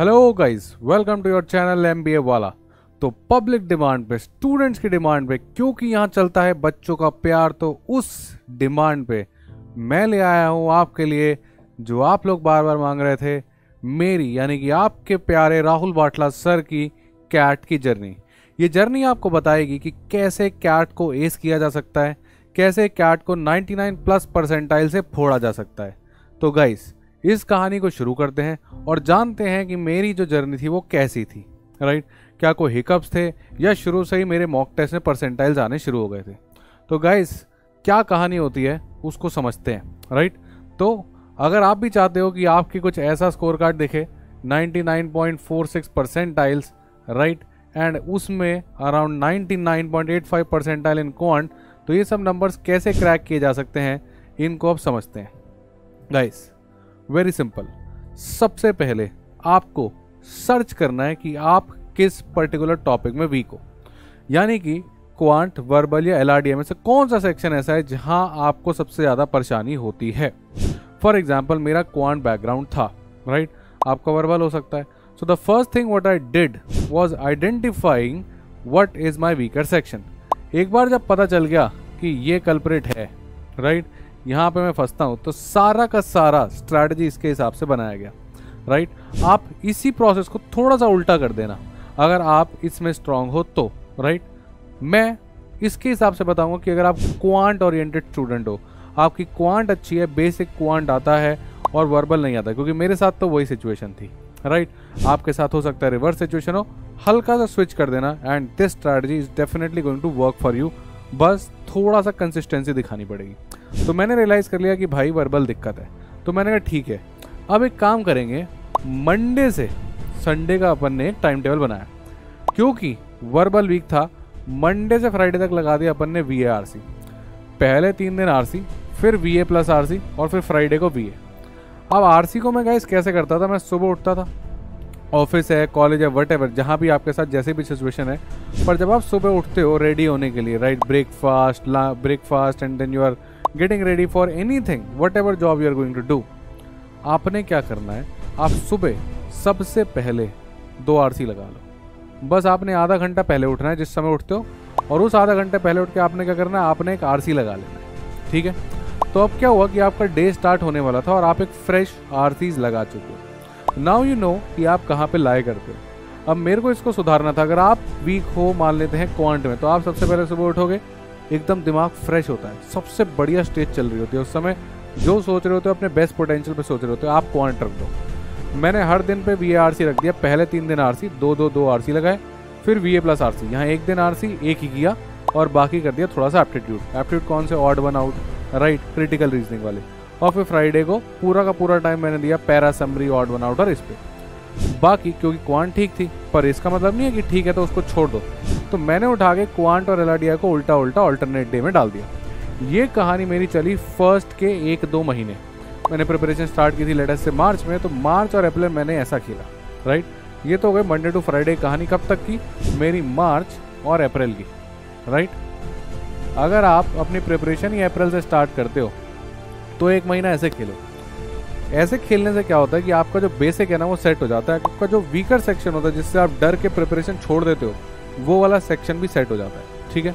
Hello guys welcome to your channel MBA वाला तो public demand पे स्टूडेंट्स की डिमांड पे, क्योंकि यहाँ चलता है बच्चों का प्यार तो उस डिमांड पे मैं ले आया हूँ आपके लिए जो आप लोग बार बार मांग रहे थे, मेरी, यानी कि आपके प्यारे राहुल बाटला सर की कैट की जर्नी। ये जर्नी आपको बताएगी कि कैसे कैट को एस किया जा सकता है, कैसे कैट को 99 प्लस परसेंटाइल से फोड़ा जा सकता है। तो गाइस इस कहानी को शुरू करते हैं और जानते हैं कि मेरी जो जर्नी थी वो कैसी थी राइट क्या कोई हिकअप्स थे या शुरू से ही मेरे मॉक टेस्ट में परसेंटाइल्स आने शुरू हो गए थे। तो गाइस क्या कहानी होती है उसको समझते हैं राइट तो अगर आप भी चाहते हो कि आपकी कुछ ऐसा स्कोर कार्ड दिखे 99.46 परसेंटाइल्स राइट एंड उसमें अराउंड 99.85 परसेंटाइल इन क्वांट तो ये सब नंबर्स कैसे क्रैक किए जा सकते हैं, इनको आप समझते हैं। Guys very simple. सबसे पहले आपको सर्च करना है कि आप किस पर्टिकुलर टॉपिक में वीक हो। यानी कि क्वांट वर्बल या एल में से कौन सा सेक्शन ऐसा है जहाँ आपको सबसे ज़्यादा परेशानी होती है? फॉर एग्ज़ाम्पल मेरा क्वांट बैकग्राउंड था राइट right? आपका वर्बल हो सकता है। So the first thing what I did was identifying what is my weaker section एक बार जब पता चल गया कि ये कल्परेट है राइट right? यहाँ पे मैं फंसता हूँ तो सारा का सारा स्ट्रैटेजी इसके हिसाब से बनाया गया राइट आप इसी प्रोसेस को थोड़ा सा उल्टा कर देना, अगर आप इसमें स्ट्रांग हो तो राइट मैं इसके हिसाब से बताऊँगा कि अगर आप क्वांट ओरिएंटेड स्टूडेंट हो, आपकी क्वांट अच्छी है बेसिक क्वांट आता है और वर्बल नहीं आता, क्योंकि मेरे साथ तो वही सिचुएशन थी राइट आपके साथ हो सकता है रिवर्स सिचुएशन हो, हल्का सा स्विच कर देना and this strategy is definitely going to work for you बस थोड़ा सा कंसिस्टेंसी दिखानी पड़ेगी। तो मैंने रियलाइज़ कर लिया कि भाई वर्बल दिक्कत है। तो मैंने कहा, ठीक है, अब एक काम करेंगे मंडे से संडे का अपन ने एक टाइम टेबल बनाया। क्योंकि वर्बल वीक था मंडे से फ्राइडे तक लगा दिया अपन ने वी आर सी पहले तीन दिन आर सी फिर V A plus R C और फिर फ्राइडे को वी ए अब आर सी को मैं गाइस कैसे करता था? मैं सुबह उठता था। ऑफ़िस है कॉलेज है वट एवर जहाँ भी आपके साथ जैसे भी सिचुएशन है। पर जब आप सुबह उठते हो रेडी होने के लिए right breakfast breakfast and then you are getting ready for anything whatever job you are going to do आपने क्या करना है? आप सुबह सबसे पहले दो आरसी लगा लो। बस आपने आधा घंटा पहले उठना है, जिस समय उठते हो, और उस आधा घंटे पहले उठ के आपने क्या करना है? आपने एक आरसी लगा लेना है, ठीक है? तो अब क्या हुआ कि आपका डे स्टार्ट होने वाला था और आप एक फ्रेश आर लगा चुके हो। नाउ यू नो कि आप कहाँ पे लाए करते हो। अब मेरे को इसको सुधारना था। अगर आप वीक हो, मान लेते हैं क्वांट में तो आप सबसे पहले सुबह उठोगे एकदम दिमाग फ्रेश होता है। सबसे बढ़िया स्टेज चल रही होती है। उस समय जो सोच रहे होते हो, अपने बेस्ट पोटेंशियल पे सोच रहे होते हो, आप पॉइंट रख दो। मैंने हर दिन पे वी आर सी रख दिया। पहले तीन दिन आर सी दो दो दो आर सी लगाए, फिर V A plus R C यहाँ एक दिन आर सी एक ही किया और बाकी कर दिया थोड़ा सा एप्टीट्यूड एप्टीट्यूड कौन से? Odd one out right critical reasoning वाले। और फिर फ्राइडे को पूरा का पूरा टाइम मैंने दिया para summary odd one out और इस पर बाकी, क्योंकि क्वांट ठीक थी, पर इसका मतलब नहीं है कि ठीक है तो उसको छोड़ दो। तो मैंने उठा के क्वांट और एल को उल्टा उल्टा ऑल्टरनेट डे में डाल दिया। ये कहानी मेरी चली फ़र्स्ट के एक दो महीने। मैंने प्रिपरेशन स्टार्ट की थी लेटेस्ट से मार्च में तो मार्च और अप्रैल मैंने ऐसा खेला राइट ये तो हो गई मंडे टू फ्राइडे कहानी कब तक की? मेरी मार्च और अप्रैल की राइट अगर आप अपनी प्रिपरेशन ही अप्रैल से स्टार्ट करते हो तो एक महीना ऐसे खेलो। ऐसे खेलने से क्या होता है कि आपका जो बेसिक है ना, वो सेट हो जाता है। आपका जो वीकर सेक्शन होता है, जिससे आप डर के प्रिपरेशन छोड़ देते हो, वो वाला सेक्शन भी सेट हो जाता है। ठीक है?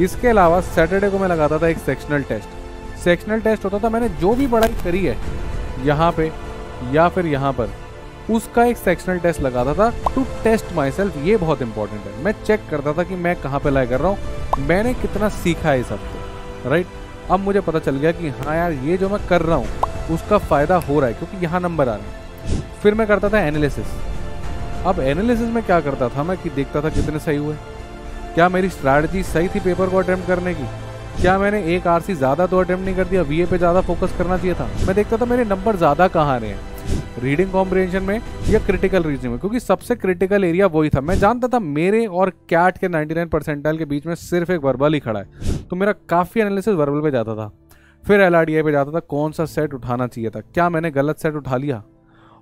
इसके अलावा सैटरडे को मैं लगाता था एक सेक्शनल टेस्ट सेक्शनल टेस्ट होता था, मैंने जो भी पढ़ाई करी है, यहाँ पे या फिर यहाँ पर, उसका एक सेक्शनल टेस्ट लगाता था। टू टेस्ट माई सेल्फ ये बहुत इंपॉर्टेंट है। मैं चेक करता था कि मैं कहाँ पे लाई कर रहा हूँ, मैंने कितना सीखा है सबको राइट अब मुझे पता चल गया कि हाँ यार, ये जो मैं कर रहा हूँ उसका फ़ायदा हो रहा है, क्योंकि यहाँ नंबर आ रहे हैं। फिर मैं करता था एनालिसिस अब एनालिसिस में क्या करता था मैं कि देखता था कितने सही हुए। क्या मेरी स्ट्रैटेजी सही थी पेपर को अटैम्प्ट करने की? क्या मैंने एक आर सी ज़्यादा तो अटैम्प्ट नहीं कर दिया वी पे ज़्यादा फोकस करना चाहिए था? मैं देखता था मेरे नंबर ज़्यादा कहाँ रहे हैं? रीडिंग कॉम्प्रिहेंशन में या क्रिटिकल रीजनिंग में? क्योंकि सबसे क्रिटिकल एरिया वही था। मैं जानता था मेरे और कैट के 99 परसेंटाइल के बीच में सिर्फ़ एक वर्बल ही खड़ा है। तो मेरा काफ़ी एनालिसिस वर्बल पे जाता था। फिर एल पे जाता था, कौन सा सेट उठाना चाहिए था? क्या मैंने गलत सेट उठा लिया?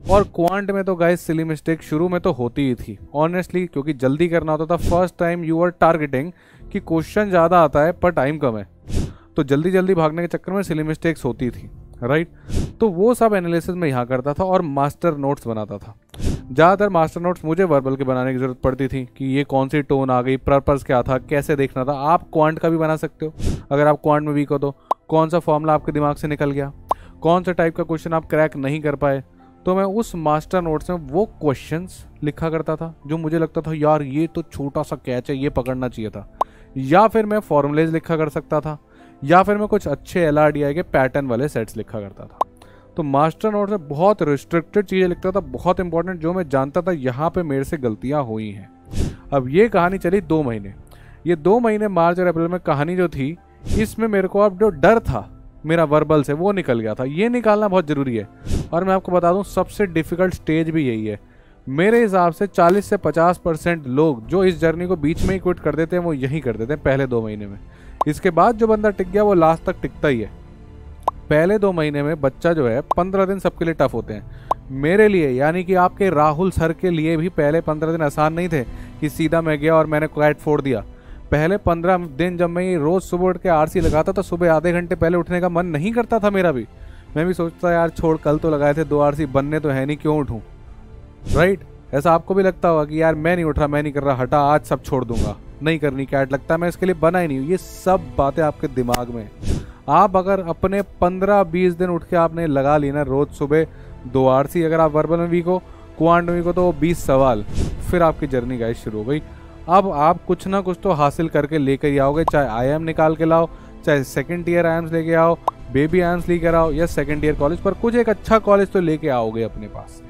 और क्वांट में तो गाइस सिली मिस्टेक शुरू में तो होती ही थी ऑनेस्टली क्योंकि जल्दी करना होता था। First time you are targeting कि क्वेश्चन ज़्यादा आता है, पर टाइम कम है। तो जल्दी जल्दी भागने के चक्कर में सिली मिस्टेक्स होती थी राइट तो वो सब एनालिसिस मैं यहाँ करता था और मास्टर नोट्स बनाता था। ज़्यादातर मास्टर नोट्स मुझे वर्बल के बनाने की ज़रूरत पड़ती थी कि ये कौन सी टोन आ गई पर्पज़ क्या था, कैसे देखना था। आप क्वांट का भी बना सकते हो, अगर आप क्वांट में वीक हो तो। कौन सा फॉर्मूला आपके दिमाग से निकल गया? कौन सा टाइप का क्वेश्चन आप क्रैक नहीं कर पाए? तो मैं उस मास्टर नोट्स में वो क्वेश्चंस लिखा करता था, जो मुझे लगता था, यार, ये तो छोटा सा कैच है, ये पकड़ना चाहिए था। या फिर मैं फॉर्मुलेज लिखा कर सकता था, या फिर मैं कुछ अच्छे एल के पैटर्न वाले सेट्स लिखा करता था। तो मास्टर नोट में बहुत रिस्ट्रिक्टेड चीज़ें लिखता था, बहुत इंपॉर्टेंट जो मैं जानता था, यहाँ पे मेरे से गलतियाँ हुई हैं। अब ये कहानी चली दो महीने। ये दो महीने मार्च और अप्रैल में कहानी जो थी इसमें मेरे को अब जो डर था, मेरा वर्बल से, वो निकल गया था। ये निकालना बहुत ज़रूरी है। और मैं आपको बता दूँ, सबसे डिफ़िकल्ट स्टेज भी यही है। मेरे हिसाब से 40 से 50 परसेंट लोग जो इस जर्नी को बीच में ही क्विट कर देते हैं, वो यही कर देते हैं, पहले दो महीने में। इसके बाद जो बंदा टिक गया, वो लास्ट तक टिकता ही है। पहले दो महीने में बच्चा जो है, पंद्रह दिन सबके लिए टफ होते हैं। मेरे लिए, यानी कि आपके राहुल सर के लिए भी पहले पंद्रह दिन आसान नहीं थे कि सीधा मैं गया और मैंने क्वाइट फोड़ दिया। पहले पंद्रह दिन जब मैं रोज़ सुबह उठ के आरसी लगाता तो सुबह आधे घंटे पहले उठने का मन नहीं करता था मेरा भी। मैं भी सोचता, यार, छोड़, कल तो लगाए थे दो आरसी, बनने तो है नहीं, क्यों उठूँ? राइट ऐसा आपको भी लगता होगा कि, यार, मैं नहीं उठ रहा, मैं नहीं कर रहा, हटा, आज सब छोड़ दूँगा। नहीं करनी कैट लगता है? मैं इसके लिए बना ही नहीं हूँ। ये सब बातें आपके दिमाग में आप अगर अपने पंद्रह बीस दिन उठ के आपने लगा ली ना, रोज सुबह दो आरसी, अगर आप वर्बल में वीक हो, क्वांट वीक हो तो वो बीस सवाल। फिर आपकी जर्नी गाइस शुरू हो गई। अब आप कुछ ना कुछ तो हासिल करके लेकर ही आओगे, चाहे आई निकाल के लाओ, चाहे सेकेंड ईयर आई लेके आओ बेबी आई लेकर आओ, या सेकेंड ईयर कॉलेज पर कुछ एक अच्छा कॉलेज तो लेके आओगे अपने पास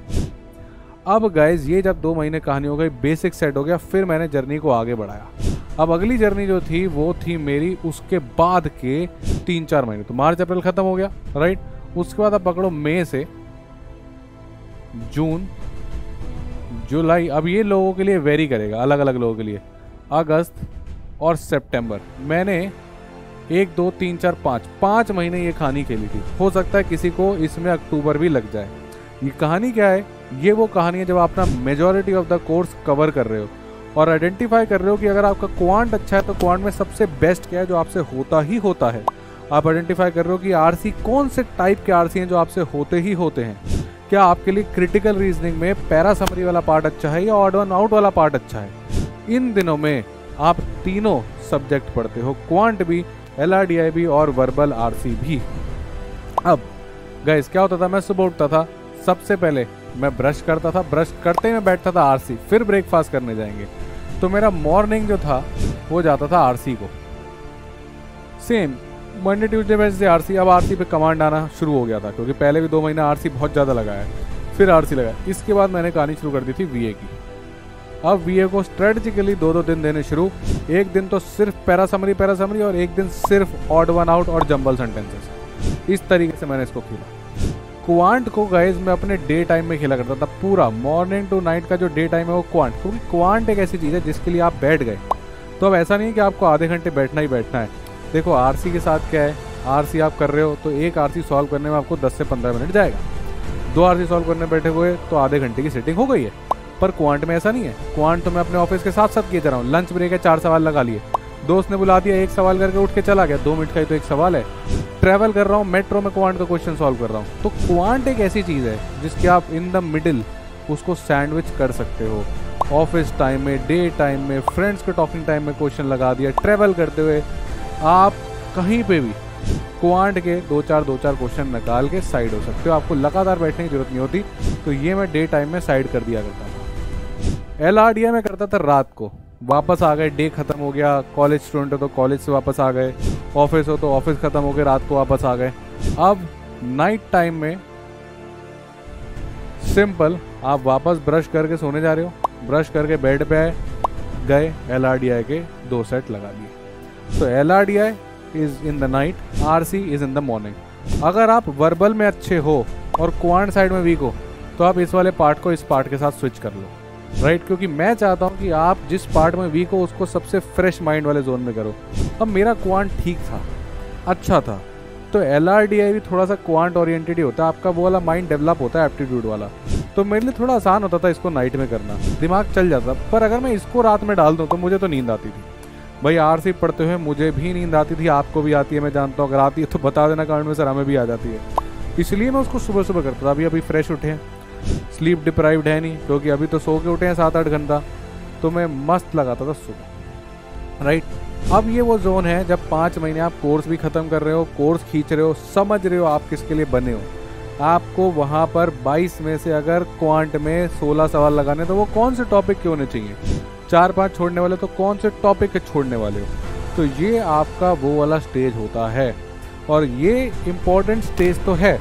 अब गाइज़ ये जब दो महीने कहानी हो गई बेसिक सेट हो गया, फिर मैंने जर्नी को आगे बढ़ाया। अब अगली जर्नी जो थी, वो थी मेरी उसके बाद के तीन चार महीने। तो मार्च, अप्रैल खत्म हो गया राइट उसके बाद आप पकड़ो, मई से जून जुलाई, अब ये लोगों के लिए वेरी करेगा अलग अलग लोगों के लिए। अगस्त और सितंबर, मैंने एक, दो, तीन, चार, पाँच पाँच महीने ये कहानी खेली थी। हो सकता है किसी को इसमें अक्टूबर भी लग जाए। ये कहानी क्या है? ये वो कहानी है जब आप अपना majority of the course cover कर रहे हो और आइडेंटिफाई कर रहे हो कि अगर आपका क्वांट अच्छा है तो क्वांट में सबसे बेस्ट क्या है जो आपसे होता ही होता है। आप आइडेंटिफाई कर रहे हो कि आरसी कौन से टाइप के आरसी हैं जो आपसे होते ही होते हैं। क्या आपके लिए क्रिटिकल रीजनिंग में पैरा समरी वाला पार्ट अच्छा है या ऑड वन आउट वाला पार्ट अच्छा है? इन दिनों में आप तीनों सब्जेक्ट पढ़ते हो क्वांट भी एलआरडीआई भी और वर्बल आरसी भी। अब गैस क्या होता था? मैं सुबह उठता था, सबसे पहले मैं ब्रश करता था ब्रश करते मैं बैठता था आरसी फिर ब्रेकफास्ट करने जाएँगे। तो मेरा मॉर्निंग जो था, वो जाता था आरसी को। Same Monday Tuesday Wednesday RC अब आरसी पे कमांड आना शुरू हो गया था, क्योंकि पहले भी दो महीना आरसी बहुत ज़्यादा लगाया फिर आरसी लगाया इसके बाद मैंने कहानी शुरू कर दी थी वीए की। अब वीए को स्ट्रेटजिकली दो दो दिन देने शुरू। एक दिन तो सिर्फ़ पैरासमरी पैरासमरी और एक दिन सिर्फ़ ऑड वन आउट और जंबल सेंटेंसेस इस तरीके से मैंने इसको खेला। क्वांट को गाइज़ मैं अपने डे टाइम में खेला करता था पूरा। मॉर्निंग टू नाइट का जो डे टाइम है वो क्वांट क्योंकि क्वांट एक ऐसी चीज़ है जिसके लिए आप बैठ गए। तो अब ऐसा नहीं है कि आपको आधे घंटे बैठना ही बैठना है। देखो आरसी के साथ क्या है? आरसी आप कर रहे हो तो एक आरसी सॉल्व करने में आपको 10 से 15 मिनट जाएगा। दो आरसी सॉल्व करने बैठे हुए तो आधे घंटे की सेटिंग हो गई है। पर क्वांट में ऐसा नहीं है। क्वांट तो मैं अपने ऑफ़िस के साथ साथ किए जा रहा हूँ। लंच ब्रेक है, चार सवाल लगा लिए। दोस्त ने बुला दिया, एक सवाल करके उठ के चला गया। दो मिनट का ही तो एक सवाल है। ट्रैवल कर रहा हूँ मेट्रो में क्वांट का क्वेश्चन सॉल्व कर रहा हूँ। तो क्वांट एक ऐसी चीज़ है, जिसकी आप इन द मिडिल उसको सैंडविच कर सकते हो। ऑफ़िस टाइम में डे टाइम में फ्रेंड्स के टॉकिंग टाइम में क्वेश्चन लगा दिया। ट्रैवल करते हुए आप कहीं पे भी क्वांट के दो चार दो चार क्वेश्चन निकाल के साइड हो सकते हो। आपको लगातार बैठने की ज़रूरत नहीं होती तो ये मैं डे टाइम में साइड कर दिया करता था। एल आर में करता था रात को। वापस आ गए डे खत्म हो गया। कॉलेज स्टूडेंट हो तो कॉलेज से वापस आ गए। ऑफ़िस हो तो ऑफ़िस खत्म हो गए रात को वापस आ गए। अब नाइट टाइम में सिंपल आप वापस ब्रश करके सोने जा रहे हो। ब्रश करके बेड पे आए, गए एल के दो सेट लगा दिए। तो L R D I is in the night R C is in the morning अगर आप वर्बल में अच्छे हो और क्वांट साइड में वीक हो तो आप इस वाले पार्ट को इस पार्ट के साथ स्विच कर लो। Right right? क्योंकि मैं चाहता हूँ कि आप जिस पार्ट में वीक हो, उसको सबसे फ्रेश माइंड वाले जोन में करो। अब मेरा क्वांट ठीक था अच्छा था। तो एल आर डी आई भी थोड़ा सा क्वांट ओरिएंटेड ही होता है। आपका वो वाला माइंड डेवलप होता है एप्टीट्यूड वाला। तो मेरे लिए थोड़ा आसान होता था इसको नाइट में करना। दिमाग चल जाता पर अगर मैं इसको रात में डाल दूँ तो मुझे तो नींद आती थी। भाई, आर सी पढ़ते हुए मुझे भी नींद आती थी, आपको भी आती है, मैं जानता हूँ। अगर आती है तो बता देना कमेंट में सर, हमें भी आ जाती है। इसलिए मैं उसको सुबह सुबह करता था। अभी अभी फ्रेश उठे हैं। स्लीप डिप्राइव्ड है नहीं, क्योंकि अभी तो सो के उठे हैं सात आठ घंटा। तो मैं मस्त लगाता था सुबह। राइट अब ये वो जोन है, जब पाँच महीने आप कोर्स भी ख़त्म कर रहे हो कोर्स खींच रहे हो, समझ रहे हो आप किसके लिए बने हो। आपको वहाँ पर 22 में से अगर क्वांट में 16 सवाल लगाने तो वो कौन से टॉपिक के होने चाहिए? चार पाँच छोड़ने वाले तो कौन से टॉपिक छोड़ने वाले हो? तो ये आपका वो वाला स्टेज होता है। और ये इम्पोर्टेंट स्टेज तो है,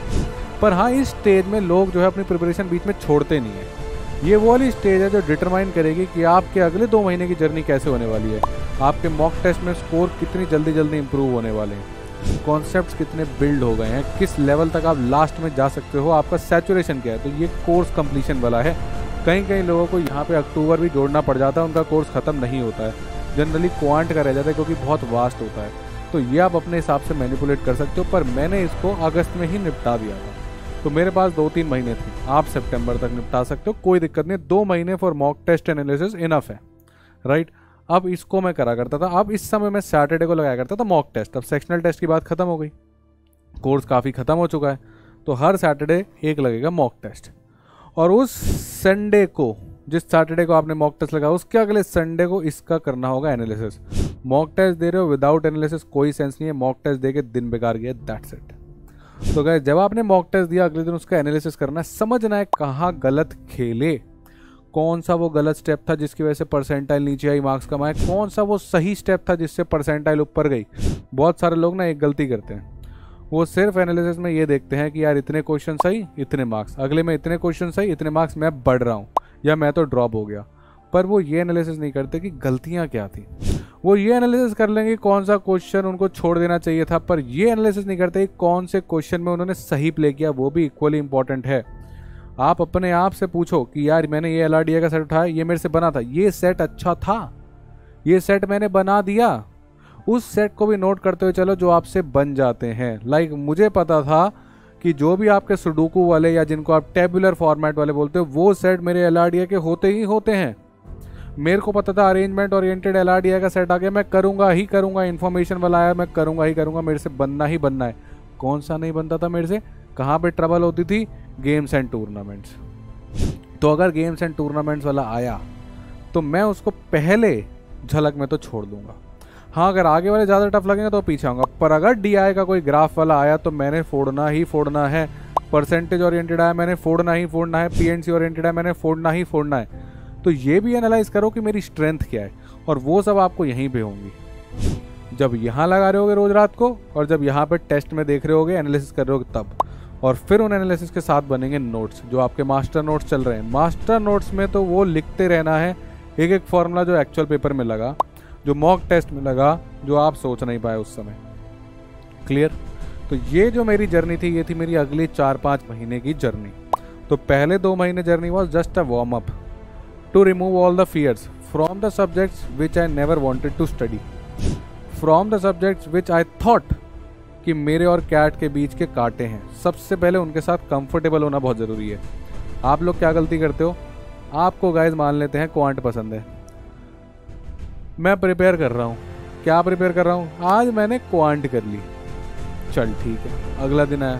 पर हाँ इस स्टेज में लोग जो है अपनी प्रिपरेशन बीच में छोड़ते नहीं है। ये वो वाली स्टेज है जो डिटरमाइन करेगी कि आपके अगले दो महीने की जर्नी कैसे होने वाली है। आपके मॉक टेस्ट में स्कोर कितनी जल्दी जल्दी इंप्रूव होने वाले हैं। कॉन्सेप्ट कितने बिल्ड हो गए हैं। किस लेवल तक आप लास्ट में जा सकते हो। आपका सेचुरेशन क्या है? तो ये कोर्स कंप्लीशन वाला है। कई कई लोगों को यहाँ पे अक्टूबर भी जोड़ना पड़ जाता है, उनका कोर्स ख़त्म नहीं होता है। जनरली क्वांट का रह जाता है क्योंकि बहुत वास्ट होता है। तो ये आप अपने हिसाब से मैनिपुलेट कर सकते हो, पर मैंने इसको अगस्त में ही निपटा दिया था। तो मेरे पास दो तीन महीने थे। आप सितंबर तक निपटा सकते हो, कोई दिक्कत नहीं दो महीने for mock test analysis enough है। राइट अब इसको मैं करा करता था। अब इस समय मैं सैटरडे को लगाया करता था मॉक टेस्ट अब सेक्शनल टेस्ट की बात खत्म हो गई। कोर्स काफ़ी ख़त्म हो चुका है। तो हर सैटरडे एक लगेगा मॉक टेस्ट और उस संडे को, जिस सैटरडे को आपने मॉक टेस्ट लगाया, उसके अगले संडे को इसका करना होगा एनालिसिस मॉक टेस्ट दे रहे हो विदाउट एनालिसिस कोई सेंस नहीं है मॉक टेस्ट दे के दिन बेकार गया दैट्स इट तो गए जब आपने मॉक टेस्ट दिया, अगले दिन उसका एनालिसिस करना है समझना है कहाँ गलत खेले। कौन सा वो गलत स्टेप था जिसकी वजह से परसेंटाइल नीचे आई मार्क्स कमाए कौन सा वो सही स्टेप था जिससे परसेंटाइल ऊपर गई? बहुत सारे लोग ना एक गलती करते हैं। वो सिर्फ़ एनालिसिस में ये देखते हैं कि यार इतने क्वेश्चन सही, इतने मार्क्स अगले में इतने क्वेश्चन सही, इतने मार्क्स मैं बढ़ रहा हूँ, या मैं तो ड्रॉप हो गया। पर वो ये एनालिसिस नहीं करते कि गलतियाँ क्या थी। वो ये एनालिसिस कर लेंगे कौन सा क्वेश्चन उनको छोड़ देना चाहिए था, पर ये एनालिसिस नहीं करते कि कौन से क्वेश्चन में उन्होंने सही प्ले किया, वो भी इक्वली इंपॉर्टेंट है। आप अपने आप से पूछो कि यार मैंने ये एल का सेट उठाया, ये मेरे से बना था। ये सेट अच्छा था। ये सेट मैंने बना दिया। उस सेट को भी नोट करते हुए चलो जो आपसे बन जाते हैं। लाइक like, मुझे पता था कि जो भी आपके सुडोकू वाले या जिनको आप टेबुलर फॉर्मेट वाले बोलते हो वो सेट मेरे एल के होते ही होते हैं। मेरे को पता था अरेंजमेंट ओरिएंटेड एल का सेट आ गया मैं करूँगा ही करूँगा इन्फॉर्मेशन वाला आया मैं करूँगा ही करूँगा मेरे से बनना ही बनना है। कौन सा नहीं बनता था मेरे से? कहाँ पे ट्रबल होती थी? गेम्स एंड टूर्नामेंट्स तो अगर गेम्स एंड टूर्नामेंट्स वाला आया तो मैं उसको पहले झलक में तो छोड़ दूँगा। हाँ अगर आगे वाले ज़्यादा टफ लगेंगे तो पीछे आऊँगा। पर अगर डीआई का कोई ग्राफ वाला आया तो मैंने फोड़ना ही फोड़ना है। परसेंटेज ओरिएंटेड आया, मैंने फोड़ना ही फोड़ना है। पी एन सी ओरिएंटेड है मैंने फोड़ना ही फोड़ना है। तो ये भी एनालाइज करो कि मेरी स्ट्रेंथ क्या है। और वो सब आपको यहीं पे होंगी। जब यहाँ लगा रहे होगे रोज रात को, और जब यहाँ पे टेस्ट में देख रहे होगे एनालिसिस कर रहे होगे तब। और फिर उन एनालिसिस के साथ बनेंगे नोट्स जो आपके मास्टर नोट्स चल रहे हैं। मास्टर नोट्स में तो वो लिखते रहना है। एक एक फॉर्मूला जो एक्चुअल पेपर में लगा। जो मॉक टेस्ट में लगा, जो आप सोच नहीं पाए उस समय। क्लियर तो ये जो मेरी जर्नी थी, ये थी मेरी अगली चार पाँच महीने की जर्नी तो पहले दो महीने journey was just a warm up to remove all the fears from the subjects which I never wanted to study from the subjects which I thought कि मेरे और कैट के बीच के कांटे हैं। सबसे पहले उनके साथ कंफर्टेबल होना बहुत ज़रूरी है। आप लोग क्या गलती करते हो? आपको गाइज़ मान लेते हैं क्वांट पसंद है। मैं प्रिपेयर कर रहा हूँ। क्या प्रिपेयर कर रहा हूँ? आज मैंने क्वांट कर ली। चल ठीक है, अगला दिन आया।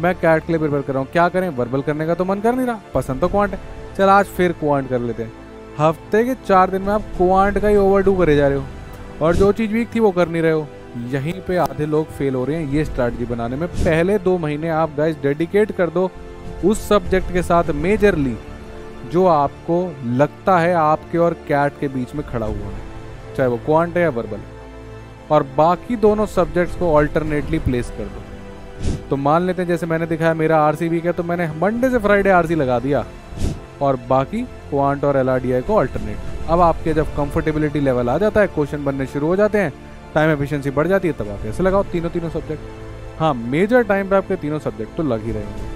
मैं कैट के लिए प्रिपेयर कर रहा हूँ। क्या करें? वर्बल करने का तो मन कर नहीं रहा। पसंद तो क्वांट है। चल आज फिर क्वांट कर लेते हैं। हफ़्ते के चार दिन में आप क्वांट का ही ओवर करे जा रहे हो। और जो चीज़ वीक थी वो कर नहीं रहे हो। यहीं पे आधे लोग फेल हो रहे हैं ये स्ट्रैटी बनाने में। पहले दो महीने आप गाइस डेडिकेट कर दो उस सब्जेक्ट के साथ मेजरली जो आपको लगता है आपके और कैट के बीच में खड़ा हुआ है। चाहे वो क्वांट है या वर्बल, और बाकी दोनों सब्जेक्ट्स को ऑल्टरनेटली प्लेस कर दो। तो मान लेते हैं, जैसे मैंने दिखाया मेरा आर सी वीक है तो मैंने मंडे से फ्राइडे आरसी लगा दिया, और बाकी क्वांट और एलआरडीआई को ऑल्टरनेट अब आपके जब कंफर्टेबिलिटी लेवल आ जाता है क्वेश्चन बनने शुरू हो जाते हैं टाइम एफिशिएंसी बढ़ जाती है, तब आप ऐसे लगाओ, तीनों तीनों सब्जेक्ट हाँ मेजर टाइम पे आपके तीनों सब्जेक्ट तो लग ही रहेंगे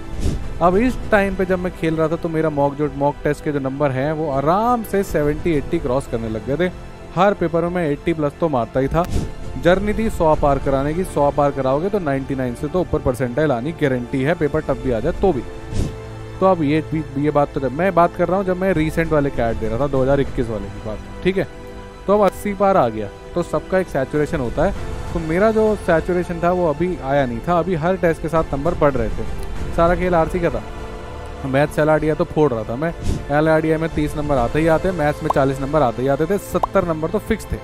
अब इस टाइम पे जब मैं खेल रहा था तो मेरा मॉक जो मॉक टेस्ट के जो नंबर हैं, वो आराम से 70 80 क्रॉस करने लग गए थे। हर पेपर में मैं 80 प्लस तो मारता ही था। जर्नी थी सौ पार कराने की, सौ पार कराओगे तो 99 से तो ऊपर परसेंटाइल आनी गारंटी है पेपर टफ भी आ जाए तो भी। तो अब ये ये बात तो जब मैं बात कर रहा हूँ, जब मैं रिसेंट वाले कैट दे रहा था 2021 वाले की बात, ठीक है? तो अब 80 पार आ गया तो सबका एक सैचुरेशन होता है। तो मेरा जो सैचुरेशन था, वो अभी आया नहीं था, अभी हर टेस्ट के साथ नंबर बढ़ रहे थे। सारा खेल आरसी का था। मैथ्स एल तो फोड़ रहा था। मैं एल में तीस नंबर आते ही आते मैथ्स में चालीस नंबर आते ही आते थे, सत्तर नंबर तो फिक्स थे।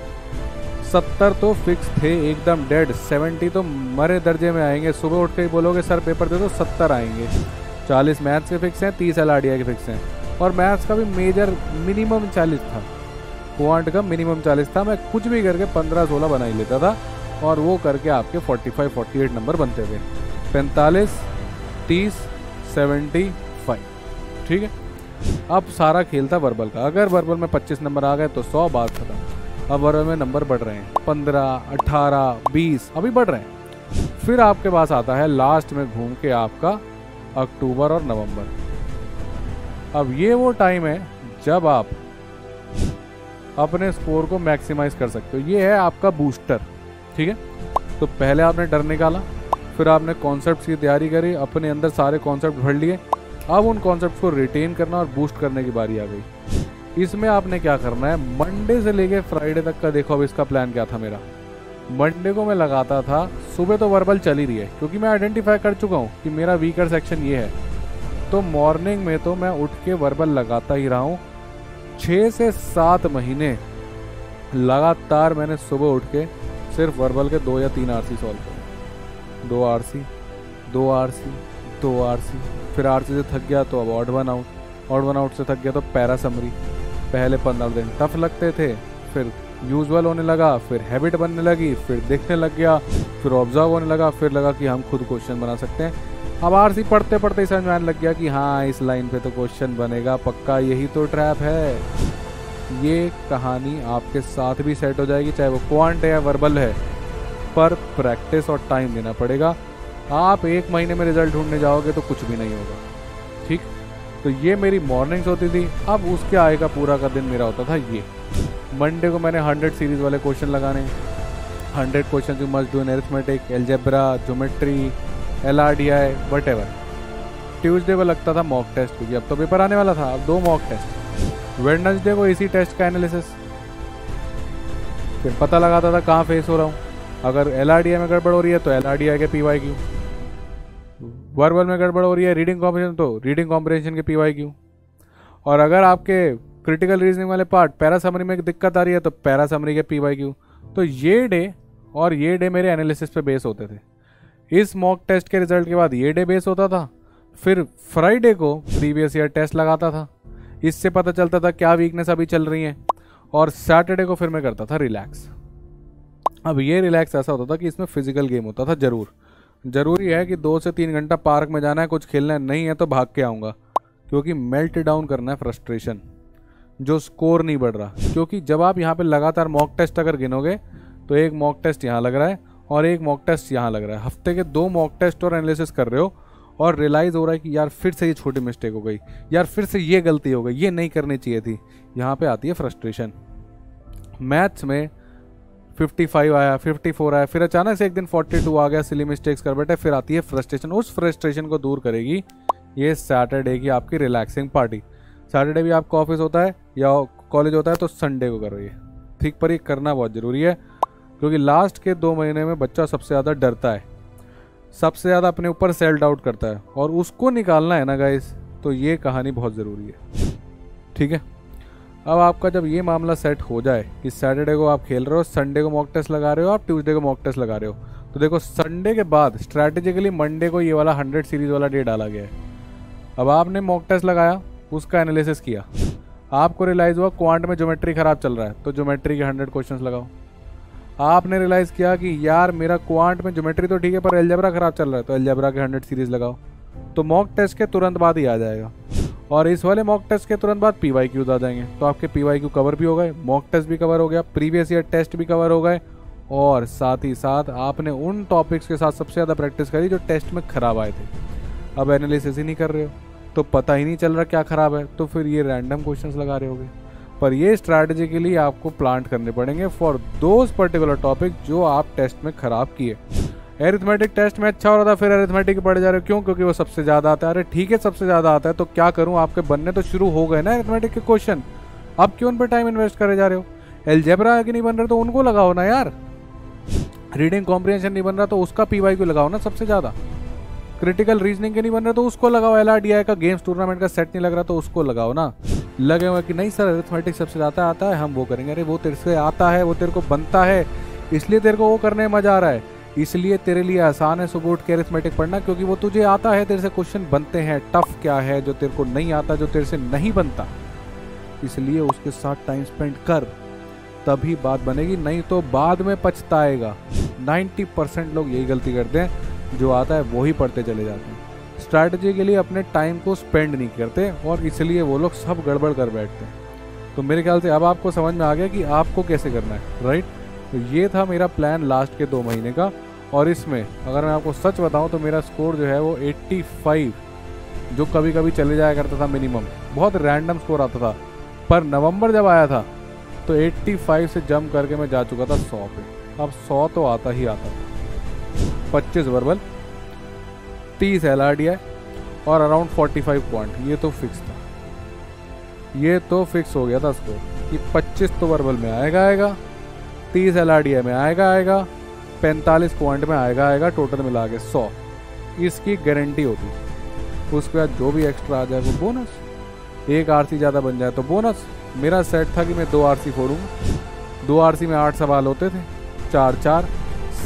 सत्तर तो फिक्स थे, एकदम डेड। सेवेंटी तो मरे दर्जे में आएँगे। सुबह उठ के बोलोगे, सर पेपर दे दो, सत्तर आएँगे। चालीस मैथ्स के फिक्स हैं, तीस एल के फिक्स हैं। और मैथ्स का भी मेजर मिनिमम चालीस था। क्वांट का मिनिमम चालीस था। मैं कुछ भी करके पंद्रह सोलह बना ही लेता था। और वो करके आपके forty five forty eight number बनते थे। पैंतालीस, तीस, सेवेंटी ठीक है? अब सारा खेल था वर्बल का। अगर वर्बल में पच्चीस नंबर आ गए तो सौ बात खत्म। अब वर्बल में नंबर बढ़ रहे हैं। पंद्रह अट्ठारह बीस, अभी बढ़ रहे हैं। फिर आपके पास आता है लास्ट में घूम के आपका अक्टूबर और नवंबर। अब ये वो टाइम है जब आप अपने स्कोर को मैक्सिमाइज कर सकते हो। ये है आपका बूस्टर ठीक है? तो पहले आपने डर निकाला, फिर आपने कॉन्सेप्ट की तैयारी करी, अपने अंदर सारे कॉन्सेप्ट भर लिए। अब उन कॉन्सेप्ट को रिटेन करना और बूस्ट करने की बारी आ गई। इसमें आपने क्या करना है? मंडे से लेके फ्राइडे तक का देखो अब इसका प्लान क्या था मेरा। मंडे को मैं लगाता था, सुबह तो वर्बल चल ही रही है, क्योंकि मैं आइडेंटिफाई कर चुका हूँ कि मेरा वीकर सेक्शन ये है। तो मॉर्निंग में तो मैं उठ के वर्बल लगाता ही रहा हूँ। छः से सात महीने लगातार मैंने सुबह उठ के सिर्फ़ वर्बल के दो या तीन आरसी सॉल्व करे। दो आरसी दो आरसी दो आरसी फिर आरसी से थक गया तो अब odd one out odd one out से थक गया तो पैरा समरी। पहले पंद्रह दिन टफ लगते थे, फिर यूजुअल होने लगा, फिर हैबिट बनने लगी, फिर देखने लग गया, फिर ऑब्ज़र्व होने लगा, फिर लगा कि हम खुद क्वेश्चन बना सकते हैं। अब आर सी पढ़ते पढ़ते समझ में आने लग गया कि हाँ इस लाइन पे तो क्वेश्चन बनेगा, पक्का यही तो ट्रैप है। ये कहानी आपके साथ भी सेट हो जाएगी, चाहे वो क्वांट है या वर्बल है। पर प्रैक्टिस और टाइम देना पड़ेगा। आप एक महीने में रिज़ल्ट ढूँढने जाओगे तो कुछ भी नहीं होगा। ठीक? तो ये मेरी मॉर्निंग्स होती थी। अब उसके आए का पूरा का दिन मेरा होता था ये। मंडे को मैंने हंड्रेड सीरीज़ वाले क्वेश्चन लगाने। Hundred question you must do in arithmetic algebra geometry L R D I whatever Tuesday को लगता था मॉक टेस्ट क्योंकि अब तो पेपर आने वाला था। अब दो मॉक टेस्ट वेडनेसडे को इसी टेस्ट का एनालिसिस फिर पता लगाता था कहाँ फेस हो रहा हूँ। अगर एल आर डी आई में गड़बड़ हो रही है तो एल आर डी आई के पी वाई क्यू वर्बल में गड़बड़ हो रही है रीडिंग कॉम्बिनेशन तो रीडिंग कॉम्बिनेशन के पी वाई क्यू? और अगर आपके क्रिटिकल रीजनिंग वाले पार्ट पैरा समरी में दिक्कत आ रही है तो पैरा समरी के पी वाई क्यू? तो ये डे और ये डे मेरे एनालिसिस पे बेस होते थे। इस मॉक टेस्ट के रिज़ल्ट के बाद ये डे बेस होता था, फिर फ्राइडे को प्रीवियस ईयर टेस्ट लगाता था। इससे पता चलता था क्या वीकनेस अभी चल रही है, और सैटरडे को फिर मैं करता था रिलैक्स अब ये रिलैक्स ऐसा होता था कि इसमें फ़िज़िकल गेम होता था, ज़रूर। ज़रूरी है कि दो से तीन घंटा पार्क में जाना है, कुछ खेलना है, नहीं है तो भाग के आऊँगा। क्योंकि मेल्ट डाउन करना है फ्रस्ट्रेशन, जो स्कोर नहीं बढ़ रहा। क्योंकि जब आप यहाँ पे लगातार मॉक टेस्ट अगर गिनोगे तो एक मॉक टेस्ट यहाँ लग रहा है और एक मॉक टेस्ट यहाँ लग रहा है। हफ़्ते के दो मॉक टेस्ट और एनालिसिस कर रहे हो और रियलाइज़ हो रहा है कि यार, फिर से ये छोटी मिस्टेक हो गई, यार फिर से ये गलती हो गई, ये नहीं करनी चाहिए थी। यहाँ पे आती है फ्रस्ट्रेशन। मैथ्स में 55 आया 54 आया, फिर अचानक से एक दिन 42 आ गया सिली मिस्टेक्स कर बैठे, फिर आती है फ्रस्ट्रेशन उस फ्रस्ट्रेशन को दूर करेगी ये सैटरडे की आपकी रिलैक्सिंग पार्टी सैटरडे भी आपका ऑफ़िस होता है या कॉलेज होता है तो संडे को करो ये ठीक पर ये करना बहुत ज़रूरी है, क्योंकि लास्ट के दो महीने में बच्चा सबसे ज़्यादा डरता है, सबसे ज़्यादा अपने ऊपर सेल्फ डाउट करता है, और उसको निकालना है ना गाइस तो ये कहानी बहुत ज़रूरी है। ठीक है? अब आपका जब ये मामला सेट हो जाए कि सैटरडे को आप खेल रहे हो, संडे को मॉक टेस्ट लगा रहे हो आप, ट्यूसडे को मॉक टेस्ट लगा रहे हो तो देखो संडे के बाद स्ट्रैटेजिकली मंडे को ये वाला हंड्रेड सीरीज़ वाला डे डाला गया है। अब आपने मॉक टेस्ट लगाया, उसका एनालिसिस किया। आपको रियलाइज़ हुआ क्वांट में ज्योमेट्री ख़राब चल रहा है तो ज्योमेट्री के हंड्रेड क्वेश्चन लगाओ। आपने रियलाइज़ किया कि यार मेरा क्वांट में ज्योमेट्री तो ठीक है, पर एल्जेब्रा ख़राब चल रहा है तो एल्जेब्रा के हंड्रेड सीरीज़ लगाओ। तो मॉक टेस्ट के तुरंत बाद ही आ जाएगा। और इस वाले मॉक टेस्ट के तुरंत बाद पी वाई क्यूज आ जाएँगे तो आपके पी वाई क्यू कवर भी हो गए मॉक टेस्ट भी कवर हो गया प्रीवियस ईयर टेस्ट भी कवर हो गए, और साथ ही साथ आपने उन टॉपिक्स के साथ सबसे ज़्यादा प्रैक्टिस करी जो टेस्ट में ख़राब आए थे। अब एनालिसिस ही नहीं कर रहे हो। तो पता ही नहीं चल रहा क्या ख़राब है तो फिर ये रैंडम क्वेश्चंस लगा रहे होगे। पर ये स्ट्रैटेजी के लिए आपको प्लांट करने पड़ेंगे फॉर दोज पर्टिकुलर टॉपिक जो आप टेस्ट में ख़राब किए। एरिथमेटिक टेस्ट में अच्छा हो रहा था फिर एरिथमेटिक पढ़ जा रहे हो। क्यों? क्योंकि वो सबसे ज़्यादा आता है। अरे ठीक है, सबसे ज़्यादा आता है तो क्या करूँ? आपके बनने तो शुरू हो गए ना एरिथमेटिक के क्वेश्चन अब क्यों उन पर टाइम इन्वेस्ट करे जा रहे हो? एलजेब्रा के नहीं बन रहे तो उनको लगाओ ना यार। रीडिंग कॉम्प्रिहेंशन नहीं बन रहा तो उसका पी वाई क्यू लगाओ ना सबसे ज़्यादा? क्रिटिकल रीजनिंग के नहीं बन रहे तो उसको लगाओ। एलआरडीआई का गेम्स टूर्नामेंट का सेट नहीं लग रहा तो उसको लगाओ ना। लगे हुए कि नहीं सर अरिथमेटिक सबसे ज़्यादा आता है, हम वो करेंगे। अरे वो तेरे से आता है, वो तेरे को बनता है, इसलिए तेरे को वो करने में मज़ा आ रहा है। इसलिए तेरे लिए आसान है उठ के अरिथमेटिक पढ़ना, क्योंकि वो तुझे आता है, तेरे से क्वेश्चन बनते हैं। टफ क्या है जो तेरे को नहीं आता, जो तेरे से नहीं बनता? इसलिए उसके साथ टाइम स्पेंड कर, तभी बात बनेगी, नहीं तो बाद में पछताएगा। 90 परसेंट लोग यही गलती करते हैं, जो आता है वही पढ़ते चले जाते हैं। स्ट्रैटेजी के लिए अपने टाइम को स्पेंड नहीं करते, और इसलिए वो लोग सब गड़बड़ कर बैठते हैं। तो मेरे ख्याल से अब आपको समझ में आ गया कि आपको कैसे करना है राइट तो ये था मेरा प्लान लास्ट के दो महीने का। और इसमें, अगर मैं आपको सच बताऊँ तो मेरा स्कोर जो है वो 85 जो कभी कभी चले जाया करता था मिनिमम बहुत रैंडम स्कोर आता था। पर नवंबर जब आया था तो 85 से जम करके मैं जा चुका था 100 पे। अब 100 तो आता ही आता था पच्चीस वर्बल तीस एल और अराउंड 45 पॉइंट ये तो फिक्स था। ये तो फिक्स हो गया था स्कोर कि 25 तो वर्बल में आएगा आएगा 30 LRDI में आएगा आएगा 45 पॉइंट में आएगा आएगा, टोटल मिला के सौ। इसकी गारंटी होती उसके बाद जो भी एक्स्ट्रा आ जाए वो बोनस एक आरसी ज़्यादा बन जाए तो बोनस मेरा सेट था कि मैं दो आरसी फोड़ूँगा दो आरसी में आठ सवाल होते थे। चार चार।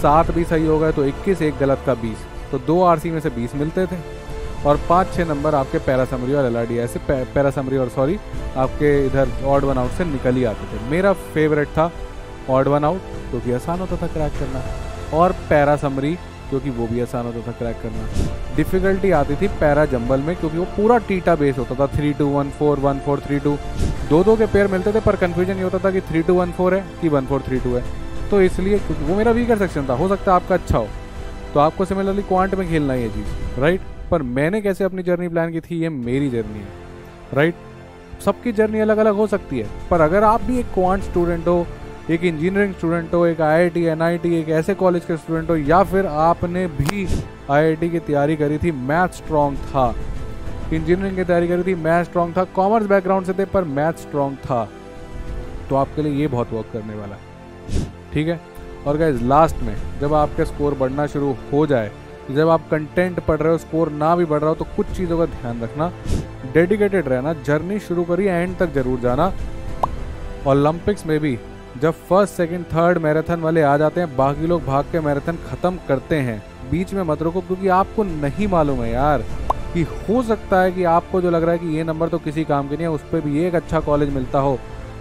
सात भी सही हो गए तो इक्कीस, एक गलत का बीस। तो दो आरसी में से बीस मिलते थे। और पाँच छः नंबर आपके पैरासमरी और एल आर डी ऐसे पैरासमरी और सॉरी आपके इधर ऑड वन आउट से निकल ही आते थे। मेरा फेवरेट था ऑड वन आउट क्योंकि आसान होता था क्रैक करना, और पैरासमरी क्योंकि वो भी आसान होता था क्रैक करना। डिफ़िकल्टी आती थी पैरा जंबल में, क्योंकि वो पूरा टीटा बेस होता था three two one four one four three two दो दो के पेयर मिलते थे, पर कन्फ्यूज़न ये होता था कि थ्री टू वन फोर है कि वन फोर थ्री टू है। तो इसलिए, क्योंकि वो मेरा वीकर सेक्शन था, हो सकता है आपका अच्छा हो। तो आपको सिमिलरली क्वांट में खेलना ही है चीज़ राइट पर मैंने कैसे अपनी जर्नी प्लान की थी, ये मेरी जर्नी है राइट सबकी जर्नी अलग अलग हो सकती है, पर अगर आप भी एक क्वांट स्टूडेंट हो एक इंजीनियरिंग स्टूडेंट हो, एक आईआईटी एनआईटी एक ऐसे कॉलेज के स्टूडेंट हो, या फिर आपने भी आईआईटी की तैयारी करी थी मैथ स्ट्रॉन्ग था। इंजीनियरिंग की तैयारी करी थी मैथ स्ट्रॉन्ग था। कॉमर्स बैकग्राउंड से थे, पर मैथ स्ट्रॉन्ग था। तो आपके लिए ये बहुत वर्क करने वाला है। ठीक है? और गाइज़ लास्ट में, जब आपके स्कोर बढ़ना शुरू हो जाए, जब आप कंटेंट पढ़ रहे हो स्कोर ना भी बढ़ रहा हो तो कुछ चीज़ों का ध्यान रखना। डेडिकेटेड रहना जर्नी शुरू करिए एंड तक ज़रूर जाना। ओलंपिक्स में भी जब फ़र्स्ट सेकंड थर्ड मैराथन वाले आ जाते हैं, बाकी लोग भाग के मैराथन ख़त्म करते हैं। बीच में मत रोको, क्योंकि आपको नहीं मालूम है यार कि हो सकता है कि आपको जो लग रहा है कि ये नंबर तो किसी काम के नहीं है, उस पर भी एक अच्छा कॉलेज मिलता हो।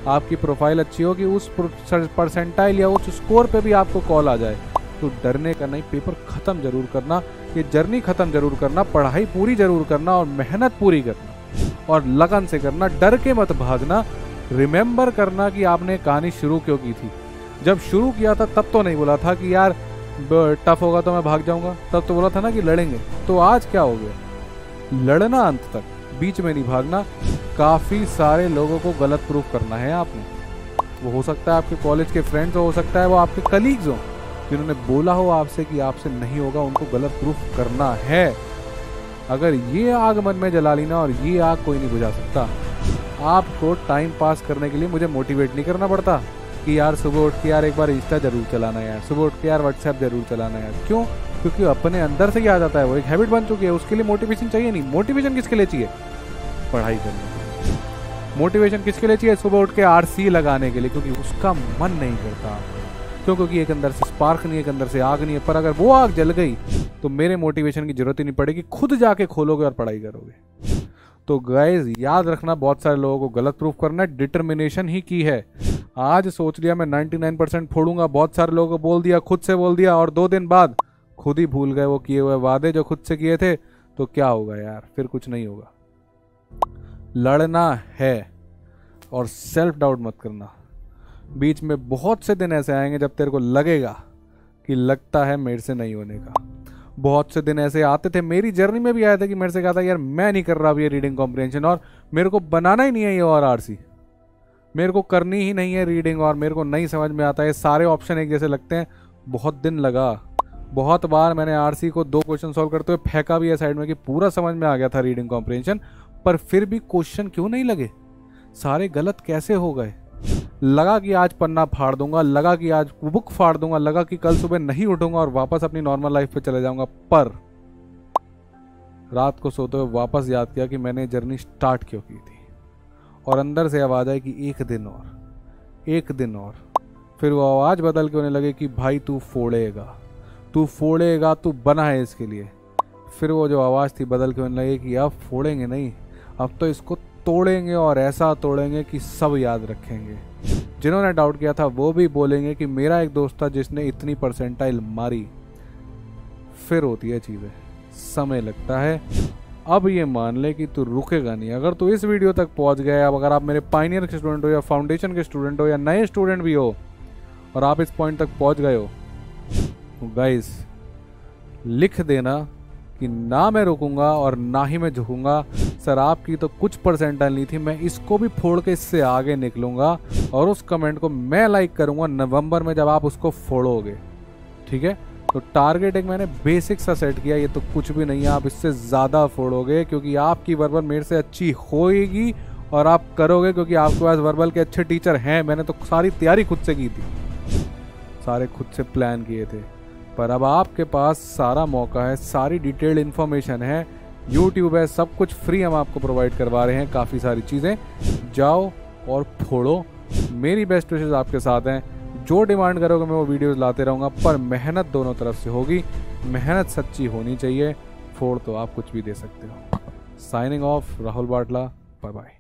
आपकी प्रोफ़ाइल अच्छी हो कि उस परसेंटाइल या उस स्कोर पे भी आपको कॉल आ जाए। तो डरने का नहीं पेपर ख़त्म ज़रूर करना, ये जर्नी ख़त्म ज़रूर करना, पढ़ाई पूरी ज़रूर करना और मेहनत पूरी करना और लगन से करना, डर के मत भागना। रिमेंबर करना कि आपने कहानी शुरू क्यों की थी। जब शुरू किया था, तब तो नहीं बोला था कि यार टफ होगा तो मैं भाग जाऊँगा। तब तो बोला था ना कि लड़ेंगे। तो आज क्या हो गया? लड़ना अंत तक, बीच में नहीं भागना। काफ़ी सारे लोगों को गलत प्रूफ करना है आपने। वो हो सकता है आपके कॉलेज के फ्रेंड्स हो सकता है वो आपके कलीग्स हो, जिन्होंने बोला हो आपसे कि आपसे नहीं होगा, उनको गलत प्रूफ करना है। अगर ये आग मन में जला ली ना, और ये आग कोई नहीं बुझा सकता। आपको टाइम पास करने के लिए मुझे मोटिवेट नहीं करना पड़ता कि यार सुबह उठ के यार एक बार इंस्टा ज़रूर चलाना यार, सुबह उठ के यार व्हाट्सएप ज़रूर चलाना यार। क्यों? क्योंकि अपने अंदर से ही आ जाता है, वो एक हैबिट बन चुकी है, उसके लिए मोटिवेशन चाहिए नहीं। मोटिवेशन किसके लिए चाहिए? पढ़ाई करने मोटिवेशन किसके लिए चाहिए? सुबह उठ के RC लगाने के लिए, क्योंकि उसका मन नहीं करता। क्यों? क्योंकि एक अंदर से स्पार्क नहीं है एक अंदर से आग नहीं है। पर अगर वो आग जल गई तो मेरे मोटिवेशन की ज़रूरत ही नहीं पड़ेगी। खुद जाके खोलोगे और पढ़ाई करोगे। तो गाइज़ याद रखना, बहुत सारे लोगों को गलत प्रूफ करना है डिटर्मिनेशन ही की है। आज सोच लिया मैं 99 परसेंट फोड़ूँगा, बहुत सारे लोगों को बोल दिया, खुद से बोल दिया, और दो दिन बाद खुद ही भूल गए वो किए हुए वादे जो खुद से किए थे तो क्या होगा यार? फिर कुछ नहीं होगा। लड़ना है, और सेल्फ डाउट मत करना। बीच में बहुत से दिन ऐसे आएँगे जब तेरे को लगेगा कि लगता है मेरे से नहीं होने का। बहुत से दिन ऐसे आते थे। मेरी जर्नी में भी आया था कि मेरे से कहा था, यार, मैं नहीं कर रहा अभी ये रीडिंग कॉम्प्रिहेंशन और मेरे को बनाना ही नहीं है ये और आरसी मेरे को करनी ही नहीं है रीडिंग और मेरे को नहीं समझ में आता है। सारे ऑप्शन एक जैसे लगते हैं। बहुत दिन लगा। बहुत बार मैंने आरसी को दो क्वेश्चन सॉल्व करते हुए फेंका भी है साइड में कि पूरा समझ में आ गया था रीडिंग कॉम्प्रिहेंशन पर फिर भी क्वेश्चन क्यों नहीं लगे? सारे गलत कैसे हो गए? लगा कि आज पन्ना फाड़ दूँगा, लगा कि आज बुक फाड़ दूँगा, लगा कि कल सुबह नहीं उठूँगा और वापस अपनी नॉर्मल लाइफ पे चले जाऊँगा। पर रात को सोते हुए वापस याद किया कि मैंने जर्नी स्टार्ट क्यों की थी। और अंदर से आवाज़ आई कि एक दिन और, एक दिन और। फिर वो आवाज़ बदल के होने लगे कि भाई तू फोड़ेगा तू फोड़ेगा, तू बना है इसके लिए। फिर वो जो आवाज़ थी बदल के होने लगे कि अब फोड़ेंगे नहीं, अब तो इसको तोड़ेंगे और ऐसा तोड़ेंगे कि सब याद रखेंगे। जिन्होंने डाउट किया था, वो भी बोलेंगे कि मेरा एक दोस्त था जिसने इतनी परसेंटाइल मारी। फिर होती है चीज़ें। समय लगता है। अब ये मान ले कि तू रुकेगा नहीं। अगर तू इस वीडियो तक पहुँच गया, अब अगर आप मेरे पाइनियर के स्टूडेंट हो या फाउंडेशन के स्टूडेंट हो या नए स्टूडेंट भी हो, और आप इस पॉइंट तक पहुँच गए हो तो गाइस लिख देना कि ना मैं रुकूँगा और ना ही मैं झुकूँगा। सर, आपकी तो कुछ परसेंटाइल नहीं थी, मैं इसको भी फोड़ के इससे आगे निकलूँगा और उस कमेंट को मैं लाइक करूँगा नवंबर में जब आप उसको फोड़ोगे। ठीक है? तो टारगेट एक मैंने बेसिक सा सेट किया, ये तो कुछ भी नहीं है, आप इससे ज़्यादा फोड़ोगे क्योंकि आपकी वर्बल मेरे से अच्छी होएगी और आप करोगे क्योंकि आपके पास वर्बल के अच्छे टीचर हैं। मैंने तो सारी तैयारी खुद से की थी। सारे खुद से प्लान किए थे। पर अब आपके पास सारा मौका है, सारी डिटेल्ड इन्फॉर्मेशन है। यूट्यूब है, सब कुछ फ्री हम आपको प्रोवाइड करवा रहे हैं, काफ़ी सारी चीज़ें। जाओ और फोड़ो। मेरी बेस्ट विशेज़ आपके साथ हैं। जो डिमांड करोगे मैं वो वीडियोस लाते रहूँगा, पर मेहनत दोनों तरफ़ से होगी। मेहनत सच्ची होनी चाहिए। फोड़ तो आप कुछ भी दे सकते हो। Signing off Rahul Batla bye bye